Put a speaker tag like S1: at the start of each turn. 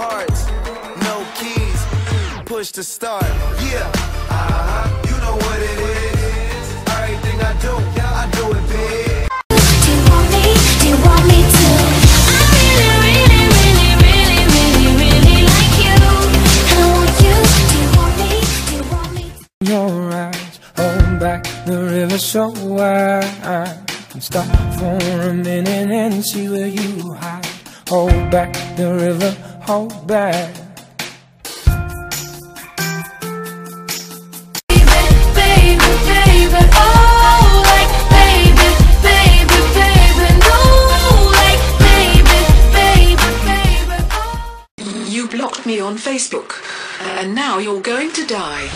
S1: hearts, no keys, push to start. Yeah, uh-huh, you know what it is. Everything I do, I do it big.
S2: Do you want me? Do you want me to? I really, really, really, really, really, really like you. I want you. Do you want me? Do you want me?
S3: your eyes hold back the river so I can stop for a minute and see where you hide. Hold back the river, hold back.
S4: You blocked me on Facebook, and now you're going to die.